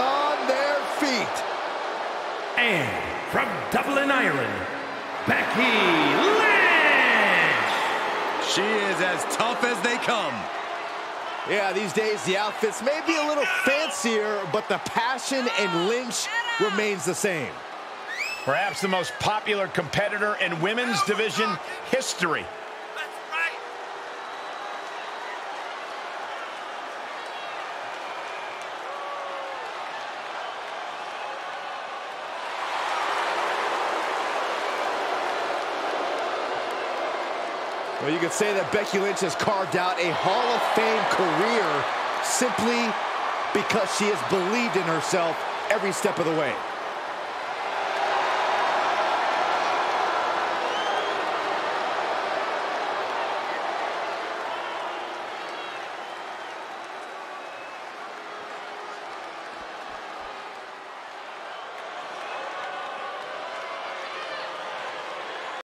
on their feet. And from Dublin, Ireland, Becky Lynch! She is as tough as they come. Yeah, these days the outfits may be a little fancier, but the passion and Lynch remains the same. Perhaps the most popular competitor in women's division history. Well, you could say that Becky Lynch has carved out a Hall of Fame career simply because she has believed in herself every step of the way.